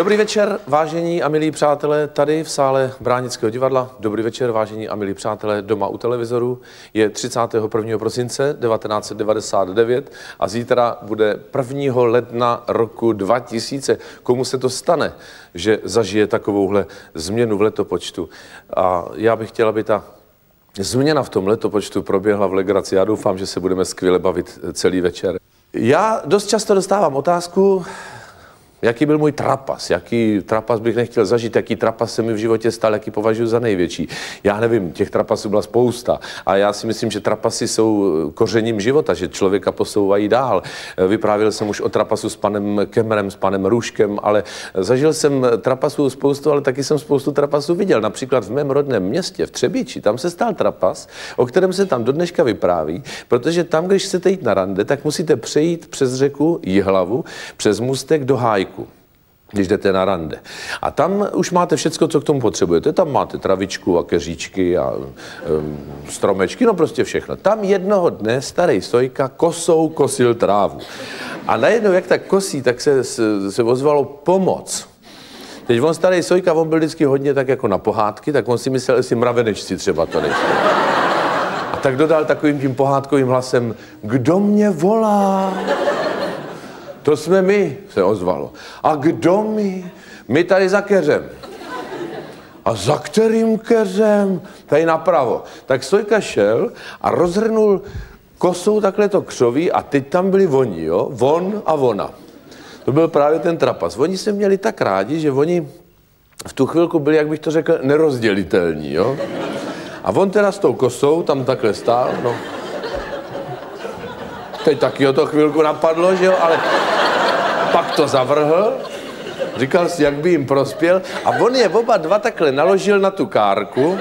Dobrý večer, vážení a milí přátelé, tady v sále Bránického divadla. Dobrý večer, vážení a milí přátelé, doma u televizoru. Je 31. prosince 1999 a zítra bude 1. ledna roku 2000. Komu se to stane, že zažije takovouhle změnu v letopočtu? A já bych chtěla, aby ta změna v tom letopočtu proběhla v legraci. Já doufám, že se budeme skvěle bavit celý večer. Já dost často dostávám otázku, Jaký byl můj trapas? Jaký trapas bych nechtěl zažít? Jaký trapas se mi v životě stal? Jaký považuji za největší? Já nevím, těch trapasů byla spousta. A já si myslím, že trapasy jsou kořením života, že člověka posouvají dál. Vyprávěl jsem už o trapasu s panem Kemrem, s panem Růžkem, ale zažil jsem trapasů spoustu, ale taky jsem spoustu trapasů viděl. Například v mém rodném městě, v Třebíči, tam se stal trapas, o kterém se tam do dneška vypráví, protože tam, když chcete jít na rande, tak musíte přejít přes řeku Jihlavu, přes můstek do Hájku když jdete na rande. A tam už máte všecko, co k tomu potřebujete. Tam máte travičku a keříčky a um, stromečky, no prostě všechno. Tam jednoho dne starý stojka kosou kosil trávu. A najednou, jak tak kosí, tak se, se, se ozvalo pomoc. Teď on starý sojka, on byl vždycky hodně tak jako na pohádky, tak on si myslel, jestli mravenečci třeba to nejsou. A tak dodal takovým tím pohádkovým hlasem, kdo mě volá? To jsme my, se ozvalo. A kdo my? My tady za keřem. A za kterým keřem? Tady napravo. Tak Stojka šel a rozhrnul kosou takhle to křoví a teď tam byli oni, jo? Von a ona. To byl právě ten trapas. Oni se měli tak rádi, že oni v tu chvilku byli, jak bych to řekl, nerozdělitelní, jo? A on teda s tou kosou tam takhle stál, no. Teď taky o to chvilku napadlo, že jo, ale pak to zavrhl, říkal si, jak by jim prospěl a on je oba dva takhle naložil na tu kárku,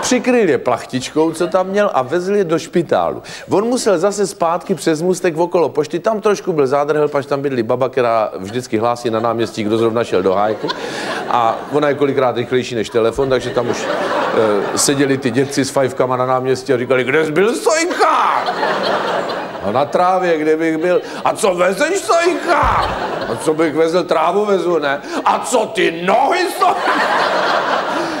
přikryl je plachtičkou, co tam měl a vezl je do špitálu. On musel zase zpátky přes můstek okolo pošty, tam trošku byl zádrhel, pač tam bydlí baba, která vždycky hlásí na náměstí, kdo zrovna šel do hájku. A ona je kolikrát rychlejší než telefon, takže tam už e, seděli ty dětci s fajfkama na náměstí a říkali, kde byl Sojka? No na trávě, kde bych byl. A co vezeš, Sojka? A co bych vezl, trávu vezu, ne? A co ty nohy, Sojka?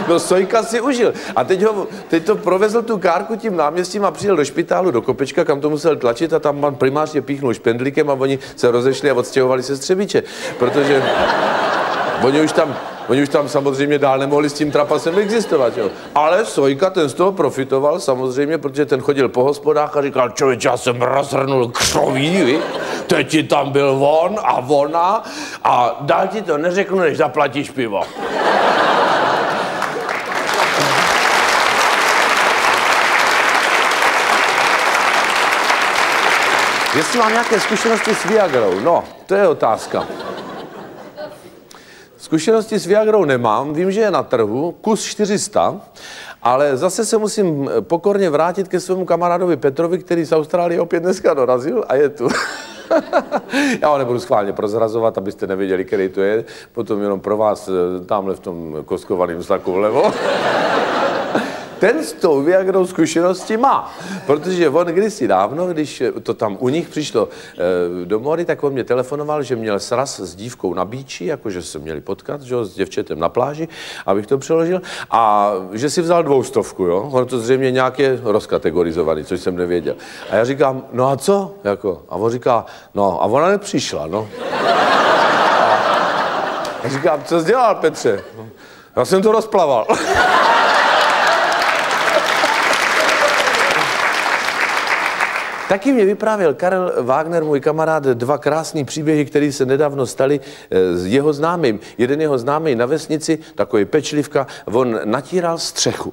No Sojka si užil. A teď, ho, teď to provezl tu kárku tím náměstím a přijel do špitálu, do Kopečka, kam to musel tlačit a tam pan primář píchnul špendlíkem a oni se rozešli a odstěhovali se z Třebíče. Protože oni už tam Oni už tam samozřejmě dál nemohli s tím trapasem existovat, jo. Ale Sojka ten z toho profitoval samozřejmě, protože ten chodil po hospodách a říkal, člověk, já jsem rozhrnul křoví, vi? teď ti tam byl on a ona a dál ti to neřeknu, než zaplatíš pivo. Jestli mám nějaké zkušenosti s Viagrou, no, to je otázka. Zkušenosti s Viagrou nemám, vím, že je na trhu, kus 400, ale zase se musím pokorně vrátit ke svému kamarádovi Petrovi, který z Austrálie opět dneska dorazil a je tu. Já ho nebudu schválně prozrazovat, abyste nevěděli, který to je. Potom jenom pro vás eh, tamhle v tom koskovaném slaku vlevo ten s tou Viagrou zkušenosti má. Protože on kdysi dávno, když to tam u nich přišlo e, do mody, tak on mě telefonoval, že měl sraz s dívkou na bíči, jakože se měli potkat, že s děvčetem na pláži, abych to přeložil, a že si vzal dvoustovku, jo. On to zřejmě nějak je rozkategorizovaný, což jsem nevěděl. A já říkám, no a co? Jako, a on říká, no a ona nepřišla, no. A říkám, co jsi dělal, Petře? Já jsem to rozplaval. Taky mě vyprávěl Karel Wagner, můj kamarád, dva krásné příběhy, které se nedávno staly eh, s jeho známým. Jeden jeho známý na vesnici, takový pečlivka, on natíral střechu.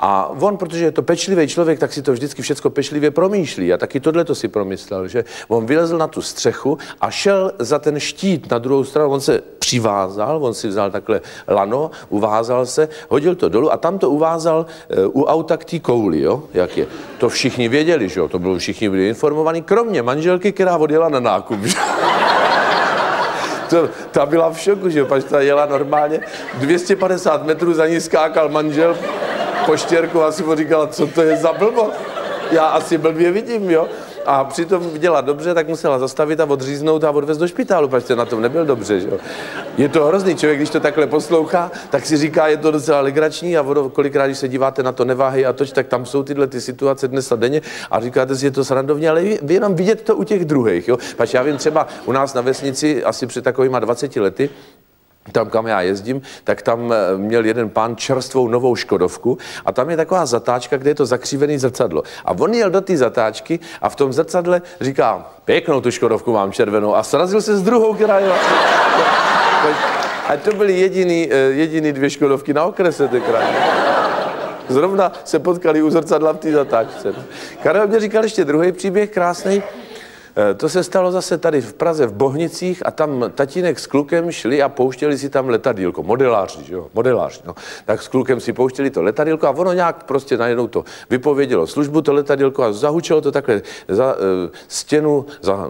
A on, protože je to pečlivý člověk, tak si to vždycky všechno pečlivě promýšlí. A taky tohle to si promyslel, že on vylezl na tu střechu a šel za ten štít na druhou stranu. On se přivázal, on si vzal takhle lano, uvázal se, hodil to dolů a tam to uvázal uh, u auta k té kouli, jo, jak je. To všichni věděli, že jo, to bylo všichni byli informovaní, kromě manželky, která odjela na nákup. Že? to, ta byla v šoku, že pač ta jela normálně, 250 metrů za ní skákal manžel, poštěrku a si mu říkala, co to je za blbost. Já asi blbě vidím, jo. a přitom viděla dobře, tak musela zastavit a odříznout a odvést do špitálu, protože na tom nebyl dobře. Že? Je to hrozný člověk, když to takhle poslouchá, tak si říká, je to docela legrační a kolikrát, když se díváte na to neváhy a toč, tak tam jsou tyhle ty situace dnes a denně a říkáte si, je to srandovně, ale vy jenom vidět to u těch druhých. Jo? Pač já vím třeba u nás na vesnici asi před takovýma 20 lety, tam, kam já jezdím, tak tam eh, měl jeden pán čerstvou novou Škodovku a tam je taková zatáčka, kde je to zakřívený zrcadlo. A on jel do té zatáčky a v tom zrcadle říká, pěknou tu Škodovku mám červenou a srazil se s druhou, která je... A to byly jediný, eh, jediný dvě Škodovky na okrese tenkrát. Zrovna se potkali u zrcadla v té zatáčce. Karel mě říkal ještě druhý příběh, krásný. Eh, to se stalo zase tady v Praze v Bohnicích a tam tatínek s klukem šli a pouštěli si tam letadílko, modeláři, jo, modeláři, no. Tak s klukem si pouštěli to letadílko a ono nějak prostě najednou to vypovědělo službu to letadílko a zahučelo to takhle za uh, stěnu, za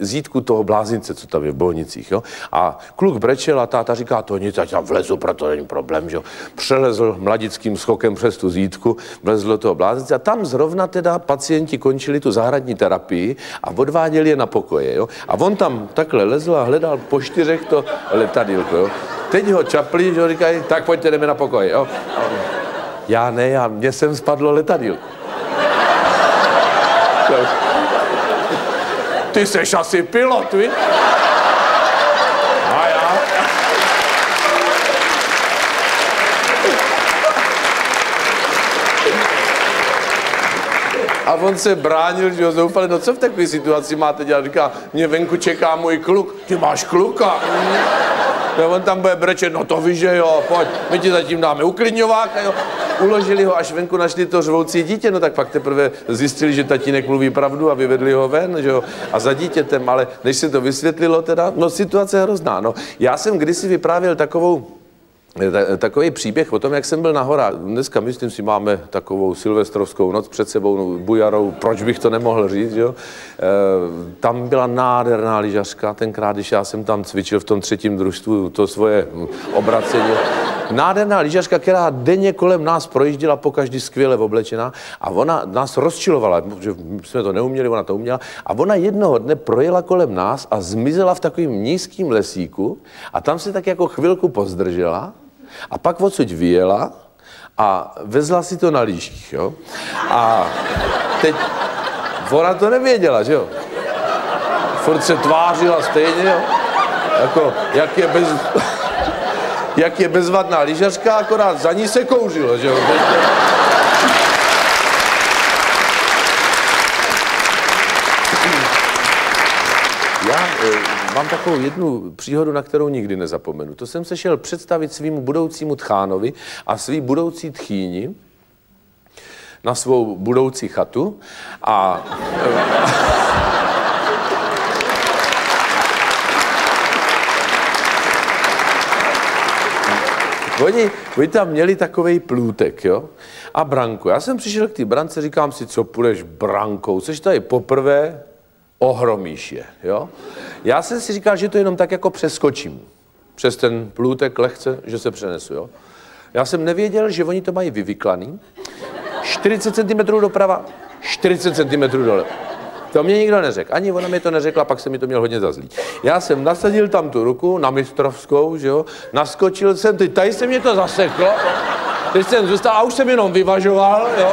zítku toho blázince, co tam je v Bohnicích, jo. A kluk brečel a táta říká, to nic, ať tam vlezu, proto není problém, že jo. Přelezl mladickým skokem přes tu zítku, vlezl do toho blázince a tam zrovna teda pacienti končili tu zahradní terapii a odváděl je na pokoje. Jo? A on tam takhle lezl a hledal po čtyřech to letadílko. Jo? Teď ho čapli, že ho říkají, tak pojďte, jdeme na pokoj. Jo? Já ne, já, mně sem spadlo letadílko. Ty seš asi pilot, víš? A on se bránil, že ho zoufali, no co v takové situaci máte dělat? Říká, mě venku čeká můj kluk. Ty máš kluka? No, on tam bude brečet, no to víš, že jo, pojď, my ti zatím dáme uklidňovák, jo. Uložili ho, až venku našli to řvoucí dítě, no tak pak teprve zjistili, že tatínek mluví pravdu a vyvedli ho ven, že jo, a za dítětem, ale než se to vysvětlilo teda, no situace je hrozná, no. Já jsem kdysi vyprávěl takovou Takový příběh o tom, jak jsem byl na horách. Dneska, myslím si, máme takovou silvestrovskou noc před sebou, no, bujarou, proč bych to nemohl říct, jo? E, tam byla nádherná lyžařka, tenkrát, když já jsem tam cvičil v tom třetím družstvu, to svoje obracení. Nádherná lyžařka, která denně kolem nás projížděla po každý skvěle oblečená a ona nás rozčilovala, že jsme to neuměli, ona to uměla. A ona jednoho dne projela kolem nás a zmizela v takovým nízkým lesíku a tam se tak jako chvilku pozdržela a pak odsud vyjela a vezla si to na líších, jo. A teď ona to nevěděla, že jo. Furt se tvářila stejně, jo. Jako, jak je bez... jak je bezvadná lyžařka, akorát za ní se kouřilo, že jo. Já e, mám takovou jednu příhodu, na kterou nikdy nezapomenu. To jsem se šel představit svým budoucímu tchánovi a svý budoucí tchýni na svou budoucí chatu a Oni, oni tam měli takový plůtek, jo? A branku. Já jsem přišel k té brance, říkám si, co půjdeš brankou, Jsi tady poprvé, ohromíš je, jo? Já jsem si říkal, že to jenom tak jako přeskočím. Přes ten plůtek lehce, že se přenesu, jo? Já jsem nevěděl, že oni to mají vyvyklaný. 40 cm doprava, 40 cm dole. To mě nikdo neřekl. Ani ona mi to neřekla, pak se mi to měl hodně zazlít. Já jsem nasadil tam tu ruku na mistrovskou, že jo, naskočil jsem, teď tady se mě to zaseklo, teď jsem zůstal a už jsem jenom vyvažoval, jo.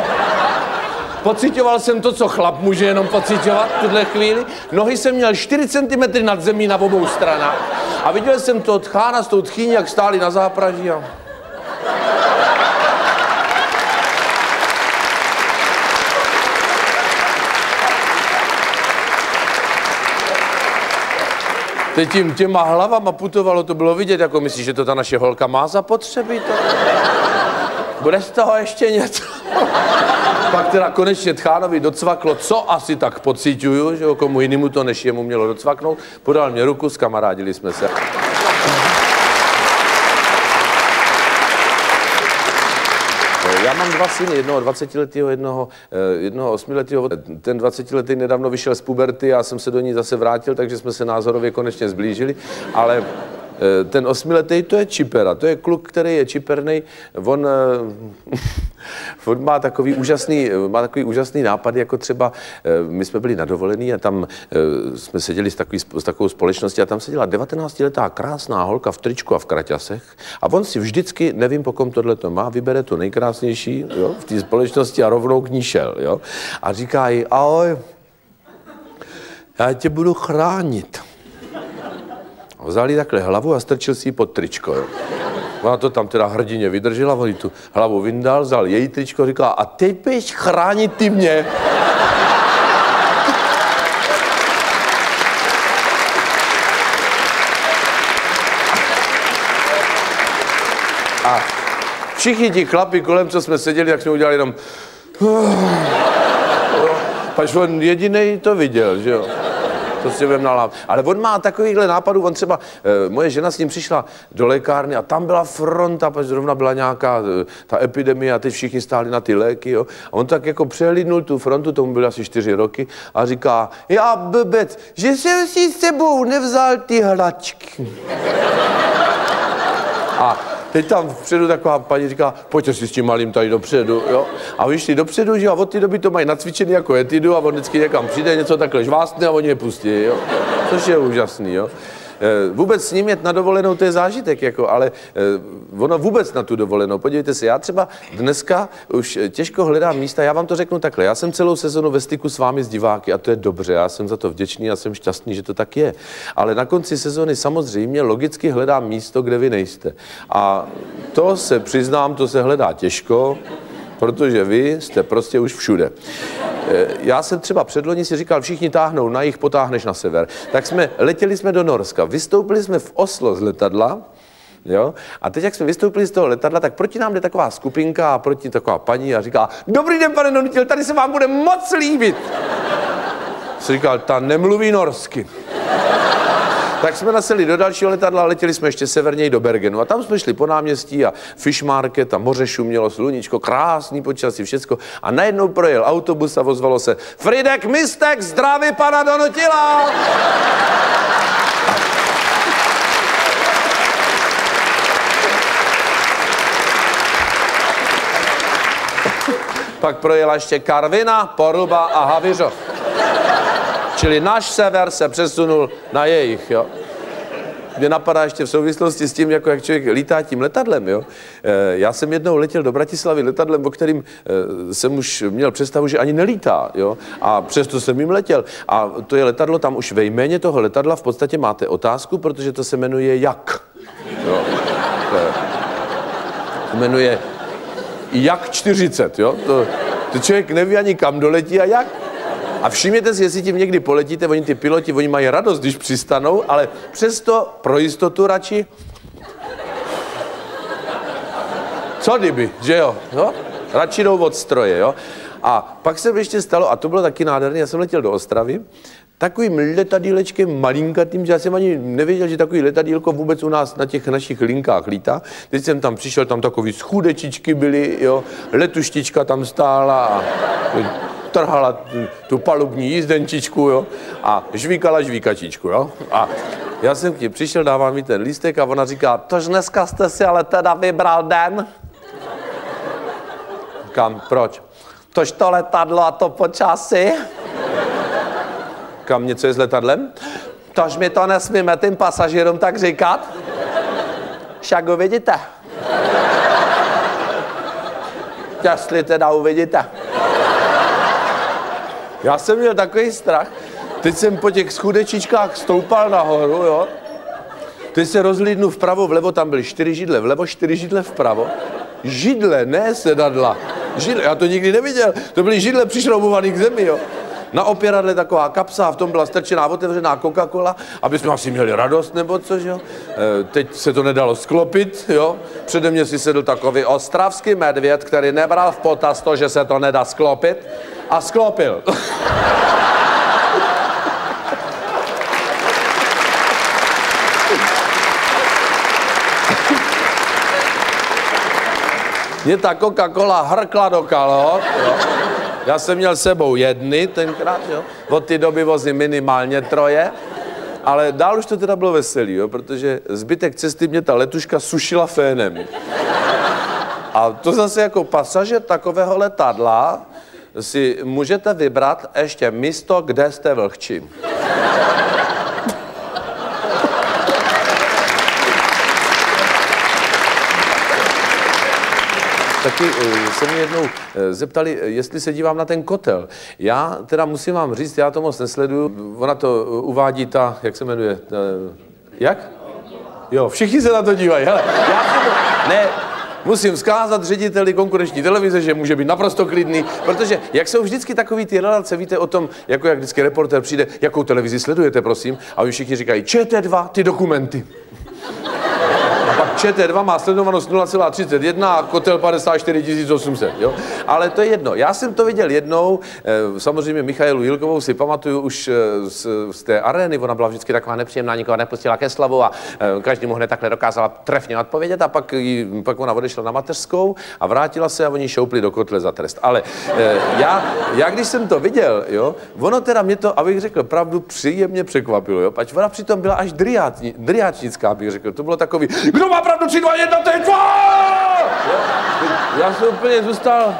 Pocitoval jsem to, co chlap může jenom pocitovat v tuhle chvíli. Nohy jsem měl 4 cm nad zemí na obou stranách. A viděl jsem to tchána s tou tchýní, jak stáli na zápraží a... Teď tím těma hlavama putovalo, to bylo vidět, jako myslíš, že to ta naše holka má zapotřebí? To... Bude z toho ještě něco? Pak teda konečně Tchánovi docvaklo, co asi tak pocituju, že komu jinému to než jemu mělo docvaknout. Podal mě ruku, skamarádili jsme se. Já mám dva syny, jednoho 20-letého, jednoho, eh, jednoho 8-letého. Ten 20-letý nedávno vyšel z puberty, já jsem se do ní zase vrátil, takže jsme se názorově konečně zblížili, ale eh, ten osmiletý to je čipera, to je kluk, který je čiperný, on, eh, On má takový úžasný, má takový úžasný nápad, jako třeba eh, my jsme byli na dovolený a tam eh, jsme seděli s, takový, s takovou společností a tam seděla 19-letá krásná holka v tričku a v kraťasech a on si vždycky, nevím po kom tohle to má, vybere to nejkrásnější jo, v té společnosti a rovnou k ní šel. Jo, a říká jí, ahoj, já tě budu chránit. Vzal jí takhle hlavu a strčil si ji pod tričko. Jo. Ona to tam teda hrdině vydržela, on tu hlavu vyndal, vzal její tričko, říká, a teď běž chránit ty mě. A všichni ti chlapi kolem, co jsme seděli, tak jsme udělali jenom... Pač on jediný to viděl, že jo to si budeme nalávat. Ale on má takovýhle nápadů, on třeba, e, moje žena s ním přišla do lékárny a tam byla fronta, protože zrovna byla nějaká e, ta epidemie a teď všichni stáli na ty léky, jo. A on tak jako přehlídnul tu frontu, tomu byly asi čtyři roky, a říká, já blbec, že jsem si s sebou nevzal ty hračky. A teď tam vpředu taková paní říká, pojďte si s tím malým tady dopředu, jo. A vyšli dopředu, že a od té doby to mají nacvičený jako etidu a on vždycky někam přijde, něco takhle žvástne a oni je pustí, jo. Což je úžasný, jo. Eh, vůbec s ním jet na dovolenou, to je zážitek, jako, ale eh, ono vůbec na tu dovolenou. Podívejte se, já třeba dneska už těžko hledám místa, já vám to řeknu takhle, já jsem celou sezonu ve styku s vámi, s diváky a to je dobře, já jsem za to vděčný a jsem šťastný, že to tak je. Ale na konci sezony samozřejmě logicky hledám místo, kde vy nejste. A to se přiznám, to se hledá těžko, protože vy jste prostě už všude. Eh, já jsem třeba předloni si říkal, všichni táhnou na jich, potáhneš na sever. Tak jsme, letěli jsme do Norska, vystoupili jsme v Oslo z letadla, Jo? A teď, jak jsme vystoupili z toho letadla, tak proti nám jde taková skupinka a proti taková paní a říká, dobrý den, pane Donitil, tady se vám bude moc líbit. Jsem říkal, ta nemluví norsky. Tak jsme naseli do dalšího letadla, letěli jsme ještě severněji do Bergenu. A tam jsme šli po náměstí a fish market a moře šumělo, sluníčko, krásný počasí, všecko. A najednou projel autobus a ozvalo se Fridek Mistek, zdraví pana Donutila! Pak projela ještě Karvina, Poruba a Haviřov. Čili náš sever se přesunul na jejich, jo. Mě napadá ještě v souvislosti s tím, jako jak člověk lítá tím letadlem, jo. E, já jsem jednou letěl do Bratislavy letadlem, o kterým e, jsem už měl představu, že ani nelítá, jo. A přesto jsem jim letěl. A to je letadlo, tam už ve jméně toho letadla v podstatě máte otázku, protože to se jmenuje jak. Jo. To, je, jmenuje jak 40, jo. To, to člověk neví ani kam doletí a jak. A všimněte si, jestli tím někdy poletíte, oni ty piloti, oni mají radost, když přistanou, ale přesto pro jistotu radši... Co kdyby, že jo? No? Radši jdou od stroje, jo? A pak se ještě stalo, a to bylo taky nádherné, já jsem letěl do Ostravy, takovým letadílečkem malinkatým, že já jsem ani nevěděl, že takový letadílko vůbec u nás na těch našich linkách lítá. Teď jsem tam přišel, tam takový schudečičky byly, jo, letuštička tam stála a trhala tu palubní jízdenčičku, jo, a žvíkala žvíkačičku, jo. A já jsem k ní přišel, dávám mi ten lístek a ona říká, tož dneska jste si ale teda vybral den? Kam, proč? Tož to letadlo a to počasí? Kam něco je s letadlem? Tož mi to nesmíme tím pasažírům tak říkat? Však uvidíte. Jestli teda uvidíte. Já jsem měl takový strach. Teď jsem po těch schudečičkách stoupal nahoru, jo. Teď se rozlídnu vpravo, vlevo, tam byly čtyři židle, vlevo čtyři židle vpravo. Židle, ne sedadla. Židle, já to nikdy neviděl. To byly židle přišroubované k zemi, jo. Na opěradle taková kapsa a v tom byla strčená otevřená Coca-Cola, aby jsme asi měli radost nebo co, jo. E, teď se to nedalo sklopit, jo. Přede mě si sedl takový ostravský medvěd, který nebral v potaz to, že se to nedá sklopit a sklopil. Mě ta Coca-Cola hrkla do kalhot, jo. Já jsem měl sebou jedny tenkrát, jo. Od té doby vozím minimálně troje. Ale dál už to teda bylo veselý, jo, protože zbytek cesty mě ta letuška sušila fénem. A to zase jako pasažer takového letadla si můžete vybrat ještě místo, kde jste vlhčí. Taky eh, se mě jednou eh, zeptali, eh, jestli se dívám na ten kotel. Já teda musím vám říct, já to moc nesleduju. Ona to uvádí ta, jak se jmenuje, jak? Jo, všichni se na to dívají. Hele, já to, ne, musím vzkázat řediteli konkurenční televize, že může být naprosto klidný, protože jak jsou vždycky takový ty relace, víte o tom, jako jak vždycky reporter přijde, jakou televizi sledujete, prosím, a oni všichni říkají, ČT2, ty dokumenty. ČT2 má sledovanost 0,31 a kotel 54 800, jo? Ale to je jedno. Já jsem to viděl jednou, eh, samozřejmě Michailu Jilkovou si pamatuju už eh, z, z té arény, ona byla vždycky taková nepříjemná, nikoho nepustila ke slavu a eh, každý mu hned takhle dokázala trefně odpovědět a pak, jí, pak ona odešla na mateřskou a vrátila se a oni šoupli do kotle za trest. Ale já, já když jsem to viděl, jo, ono teda mě to, abych řekl pravdu, příjemně překvapilo, jo, pač ona přitom byla až driáčnická, bych řekl. To bylo takový, kdo má pravdu 3, 2, 1, teď Já jsem úplně zůstal...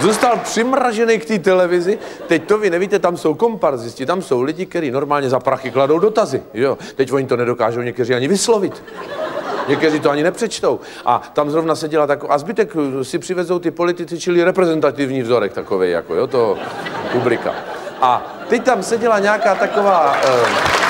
Zůstal přimražený k té televizi. Teď to vy nevíte, tam jsou komparzisti, tam jsou lidi, kteří normálně za prachy kladou dotazy. Jo? Teď oni to nedokážou někteří ani vyslovit. Někteří to ani nepřečtou. A tam zrovna seděla taková, a zbytek si přivezou ty politici, čili reprezentativní vzorek takový, jako jo, to publika. A teď tam seděla nějaká taková... Uh,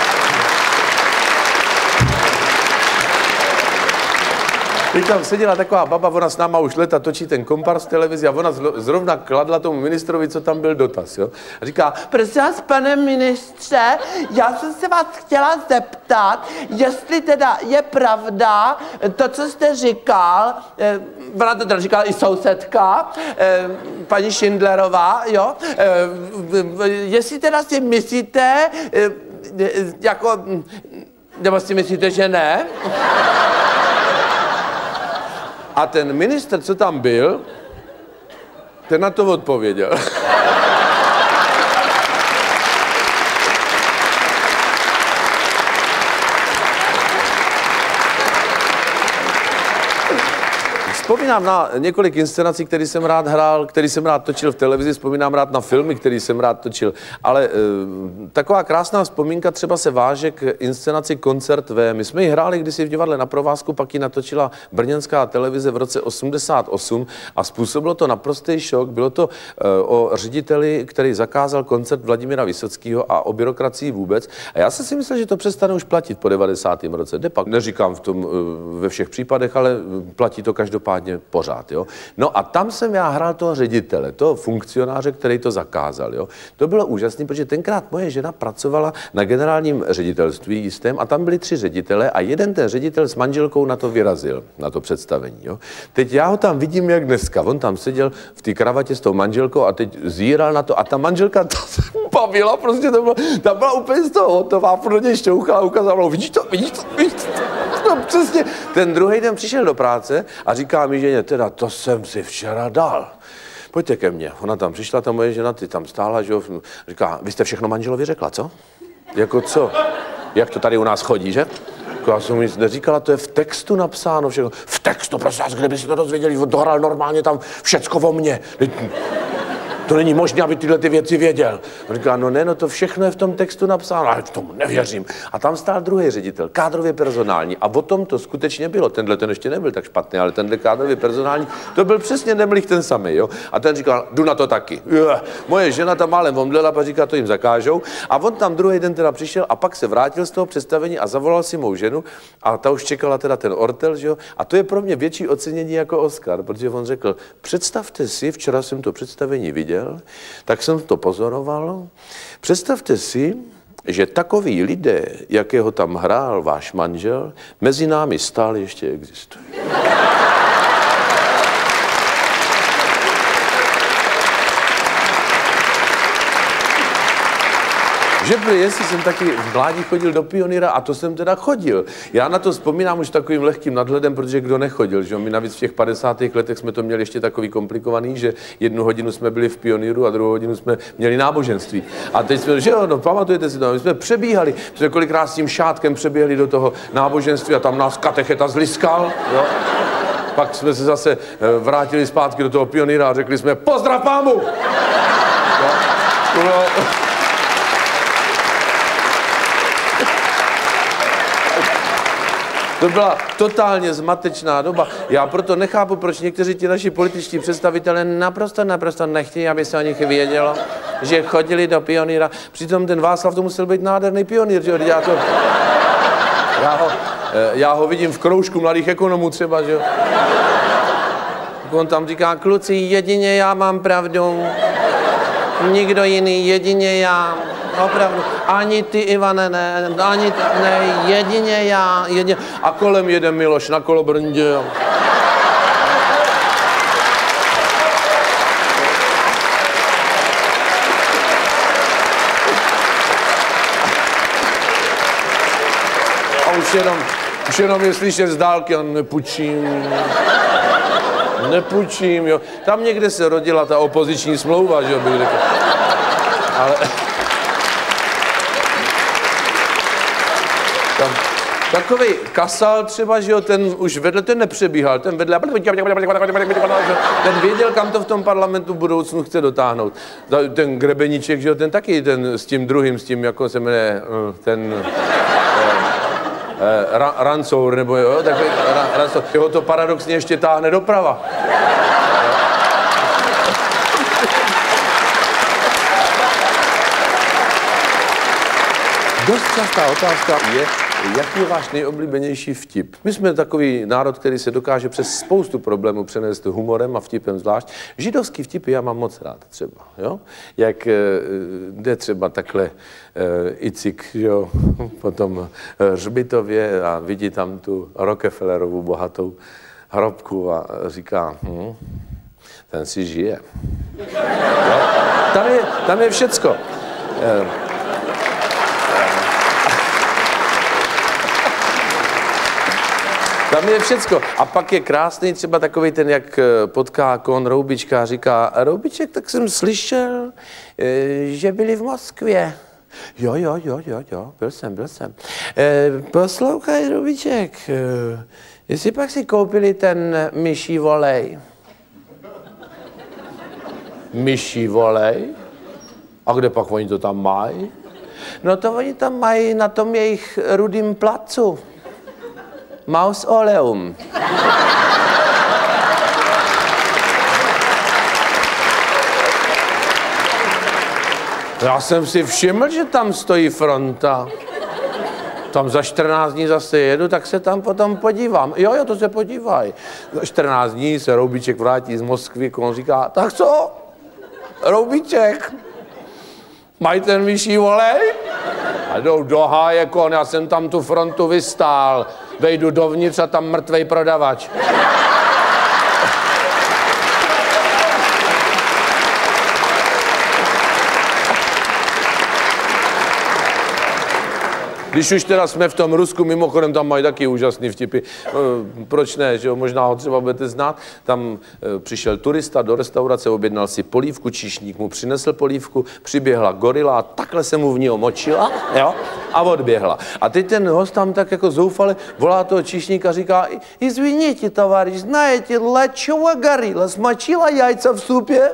Teď tam seděla taková baba, ona s náma už leta točí ten kompars televizi a ona zrovna kladla tomu ministrovi, co tam byl dotaz. Jo? A říká, prosím vás, pane ministře, já jsem se vás chtěla zeptat, jestli teda je pravda to, co jste říkal, eh, ona to teda říkala i sousedka, eh, paní Schindlerová, jo, eh, jestli teda si myslíte, jako, nebo si myslíte, že ne? A ten minister, co tam byl, ten na to odpověděl. Vzpomínám na několik inscenací, které jsem rád hrál, který jsem rád točil v televizi, vzpomínám rád na filmy, které jsem rád točil. Ale e, taková krásná vzpomínka třeba se váže k inscenaci Koncert V. My jsme ji hráli kdysi v divadle na provázku, pak ji natočila brněnská televize v roce 88 a způsobilo to naprostý šok. Bylo to e, o řediteli, který zakázal koncert Vladimira Vysockého a o byrokracii vůbec. A já jsem si myslel, že to přestane už platit po 90. roce. De pak neříkám v tom e, ve všech případech, ale platí to každopádně každopádně pořád. Jo? No a tam jsem já hrál toho ředitele, toho funkcionáře, který to zakázal. Jo? To bylo úžasné, protože tenkrát moje žena pracovala na generálním ředitelství jistém a tam byli tři ředitele a jeden ten ředitel s manželkou na to vyrazil, na to představení. Jo? Teď já ho tam vidím, jak dneska. On tam seděl v té kravatě s tou manželkou a teď zíral na to a ta manželka to se bavila, prostě to bylo, ta byla úplně z toho hotová, pro ně šťouchala a ukazovala, vidíš to, vidíš to, vidíš to. No, přesně. Ten druhý den přišel do práce a říká mi ženě, teda to jsem si včera dal. Pojďte ke mně. Ona tam přišla, ta moje žena, ty tam stála, že jo. Říká, vy jste všechno manželovi řekla, co? Jako co? Jak to tady u nás chodí, že? Jako já jsem nic neříkala, to je v textu napsáno všechno. V textu, prosím vás, kde by si to dozvěděli? Dohral normálně tam všecko o mně. To není možné, aby tyhle ty věci věděl. On říká, no ne, no to všechno je v tom textu napsáno, ale v tomu nevěřím. A tam stál druhý ředitel, kádrově personální. A o tom to skutečně bylo. Tenhle ten ještě nebyl tak špatný, ale tenhle kádrově personální, to byl přesně Nemlich ten samý. Jo? A ten říkal, jdu na to taky. Ugh. Moje žena tam málem omdlela a říká, to jim zakážou. A on tam druhý den teda přišel a pak se vrátil z toho představení a zavolal si mou ženu a ta už čekala teda ten ortel, že jo? A to je pro mě větší ocenění jako Oscar, protože on řekl, představte si, včera jsem to představení viděl, viděl, tak jsem to pozoroval. Představte si, že takový lidé, jakého tam hrál váš manžel, mezi námi stále ještě existují. Že prý, jestli jsem taky v mládí chodil do pionýra a to jsem teda chodil. Já na to vzpomínám už takovým lehkým nadhledem, protože kdo nechodil, že? My navíc v těch 50. letech jsme to měli ještě takový komplikovaný, že jednu hodinu jsme byli v pioníru a druhou hodinu jsme měli náboženství. A teď jsme, že jo, no pamatujete si to, my jsme přebíhali, jsme kolikrát s tím šátkem přeběhli do toho náboženství a tam nás katecheta zliskal, jo? Pak jsme se zase eh, vrátili zpátky do toho pionýra a řekli jsme pozdrav pámu! Jo? No, To byla totálně zmatečná doba. Já proto nechápu, proč někteří ti naši političtí představitelé naprosto, naprosto nechtějí, aby se o nich vědělo, že chodili do pionýra. Přitom ten Václav to musel být nádherný pionýr, že? Já, to, já, ho, eh, já ho vidím v kroužku mladých ekonomů třeba, že jo? On tam říká, kluci, jedině já mám pravdu, nikdo jiný, jedině já. Opravdu. Ani ty, Ivane, ne, ani ty, ne, jedině já, jedině. A kolem jede Miloš na kolobrndě. A už jenom, už jenom je slyšet z dálky, on nepučím. Nepučím, jo. Tam někde se rodila ta opoziční smlouva, že jo, bych řekl. Ale... takový kasal třeba, že jo, ten už vedle, ten nepřebíhal, ten vedle, ten věděl, kam to v tom parlamentu v budoucnu chce dotáhnout. Ten grebeníček, že jo, ten taky, ten s tím druhým, s tím, jako se jmenuje, ten... Eh, ra, rancour, nebo jo, takový ra, rancour. Jeho to paradoxně ještě táhne doprava. Dost častá otázka je, jaký je váš nejoblíbenější vtip? My jsme takový národ, který se dokáže přes spoustu problémů přenést humorem a vtipem zvlášť. Židovský vtipy já mám moc rád třeba, jo? Jak e, jde třeba takhle e, Icik, jo, potom Řbitově a vidí tam tu Rockefellerovu bohatou hrobku a říká, hm, ten si žije. Tam, je, tam je všecko. Tam je všecko. A pak je krásný třeba takový ten, jak eh, potká kon Roubička a říká, Roubiček, tak jsem slyšel, eh, že byli v Moskvě. Jo, jo, jo, jo, jo, byl jsem, byl jsem. E, poslouchaj, Roubiček, e, jestli pak si koupili ten myší volej. Myší volej? A kde pak oni to tam mají? No to oni tam mají na tom jejich rudým placu. Mausoleum. Já jsem si všiml, že tam stojí fronta. Tam za 14 dní zase jedu, tak se tam potom podívám. Jo, jo, to se podívaj. Za 14 dní se Roubiček vrátí z Moskvy, on říká, tak co? Roubiček, mají ten vyšší volej? A jdou do háje, kon, já jsem tam tu frontu vystál vejdu dovnitř a tam mrtvej prodavač. Když už teda jsme v tom Rusku, mimochodem tam mají taky úžasný vtipy. Eh, proč ne, že jo? možná ho třeba budete znát. Tam eh, přišel turista do restaurace, objednal si polívku, číšník mu přinesl polívku, přiběhla gorila a takhle se mu v ní omočila jo? a odběhla. A teď ten host tam tak jako zoufale volá toho číšníka a říká, извините, товарищ, знаете, для чего горилла смочила яйца в супе?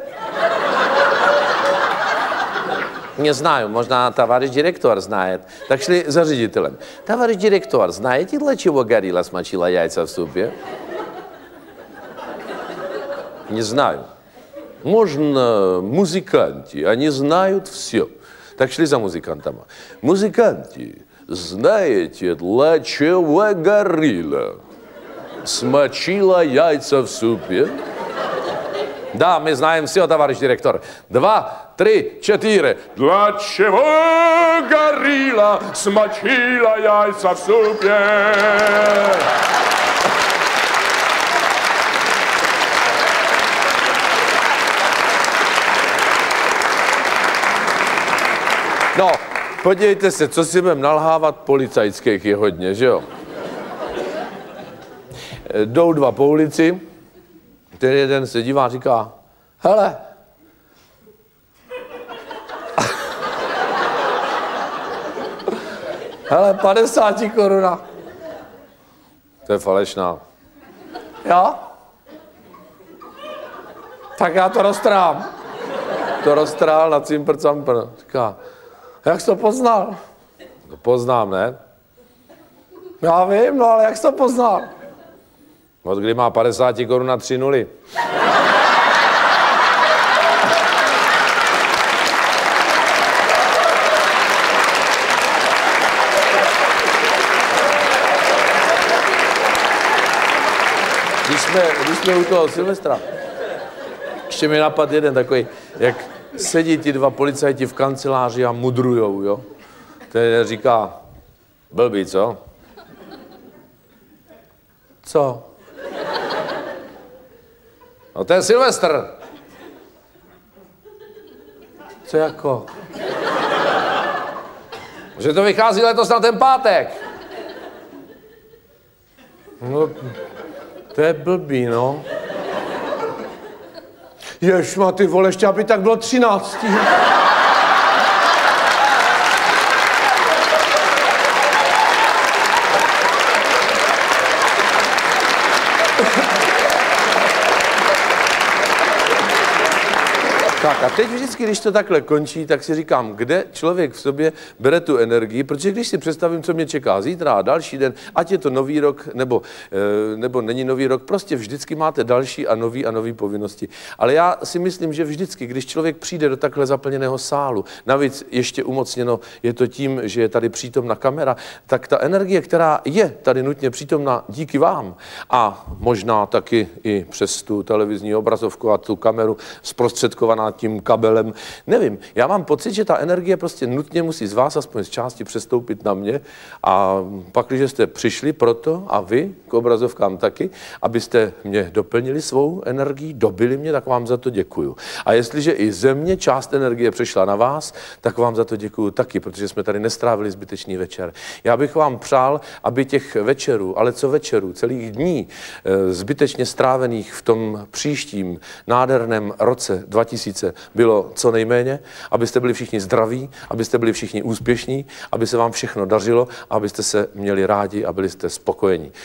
Не знаю, možná товарищ директор знает. Tak šli za ředitelem. Товарищ директор, знаете, для чего горилла смочила яйца в супе? Не знаю. Можно музыканты, они знают все. Так шли за музыкантом. Музыканты, знаете, для чего горилла смочила яйца в супе? Да, мы знаем все, товарищ директор. Два, три, четыре. Для чего горилла смочила яйца в супе? No, podívejte se, co si budeme nalhávat, policajských je hodně, že jo? Jdou dva po ulici, ten jeden se dívá a říká, hele, hele, 50 koruna. To je falešná. Jo? Tak já to roztrám. To roztrál na cimpr campr. Říká, jak jsi to poznal? To poznám, ne? Já vím, no ale jak jsi to poznal? Od kdy má 50 korun na 3 nuly. Když jsme, když jsme u toho Silvestra, ještě mi napad jeden takový, jak sedí ti dva policajti v kanceláři a mudrujou, jo. Ten říká, blbý, co? Co? No to je Silvestr. Co jako? Že to vychází letos na ten pátek. No, to je blbý, no. Ježma, ty vole, ještě aby tak bylo třináctý. Teď vždycky, když to takhle končí, tak si říkám, kde člověk v sobě bere tu energii, protože když si představím, co mě čeká zítra a další den, ať je to nový rok nebo, eh, nebo není nový rok, prostě vždycky máte další a nový a nový povinnosti. Ale já si myslím, že vždycky, když člověk přijde do takhle zaplněného sálu, navíc ještě umocněno je to tím, že je tady přítomna kamera, tak ta energie, která je tady nutně přítomna díky vám a možná taky i přes tu televizní obrazovku a tu kameru zprostředkovaná tím kabelem. Nevím, já mám pocit, že ta energie prostě nutně musí z vás aspoň z části přestoupit na mě a pak, když jste přišli proto a vy k obrazovkám taky, abyste mě doplnili svou energii, dobili mě, tak vám za to děkuju. A jestliže i ze mě část energie přešla na vás, tak vám za to děkuju taky, protože jsme tady nestrávili zbytečný večer. Já bych vám přál, aby těch večerů, ale co večerů, celých dní eh, zbytečně strávených v tom příštím nádherném roce 2000 bylo co nejméně, abyste byli všichni zdraví, abyste byli všichni úspěšní, aby se vám všechno dařilo abyste se měli rádi a byli jste spokojení.